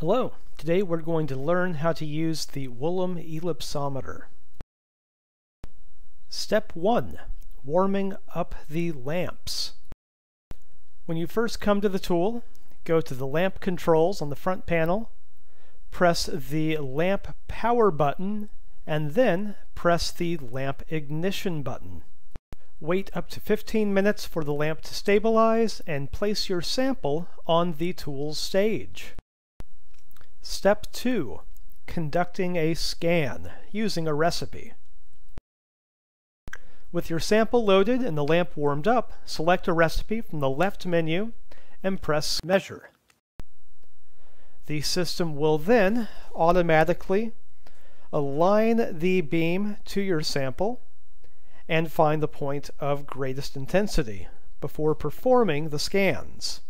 Hello, today we're going to learn how to use the Woollam ellipsometer. Step 1. Warming up the lamps. When you first come to the tool, go to the lamp controls on the front panel, press the lamp power button, and then press the lamp ignition button. Wait up to 15 minutes for the lamp to stabilize and place your sample on the tool's stage. Step 2. Conducting a scan using a recipe. With your sample loaded and the lamp warmed up, select a recipe from the left menu and press Measure. The system will then automatically align the beam to your sample and find the point of greatest intensity before performing the scans.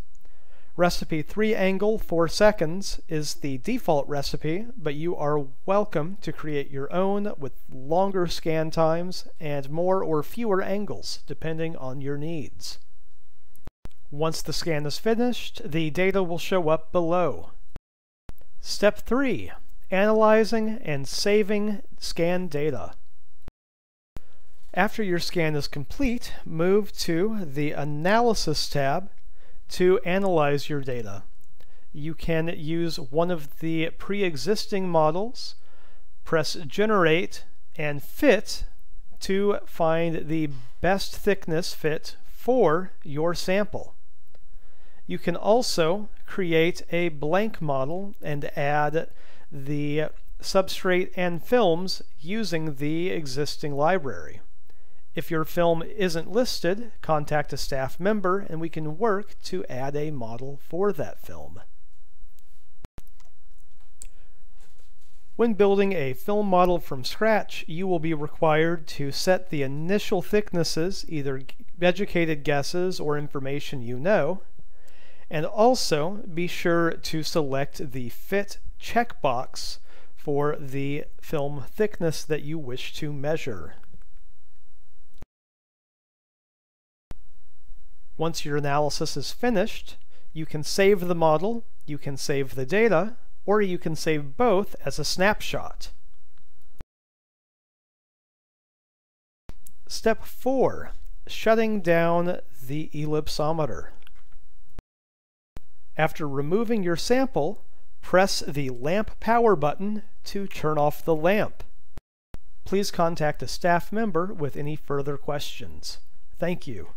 Recipe 3 angle 4 seconds is the default recipe, but you are welcome to create your own with longer scan times and more or fewer angles depending on your needs. Once the scan is finished, the data will show up below. Step 3. Analyzing and saving scan data. After your scan is complete, move to the Analysis tab to analyze your data. You can use one of the pre-existing models, press Generate and Fit to find the best thickness fit for your sample. You can also create a blank model and add the substrate and films using the existing library. If your film isn't listed, contact a staff member and we can work to add a model for that film. When building a film model from scratch, you will be required to set the initial thicknesses, either educated guesses or information you know, and also be sure to select the Fit checkbox for the film thickness that you wish to measure. Once your analysis is finished, you can save the model, you can save the data, or you can save both as a snapshot. Step 4. Shutting down the ellipsometer. After removing your sample, press the lamp power button to turn off the lamp. Please contact a staff member with any further questions. Thank you.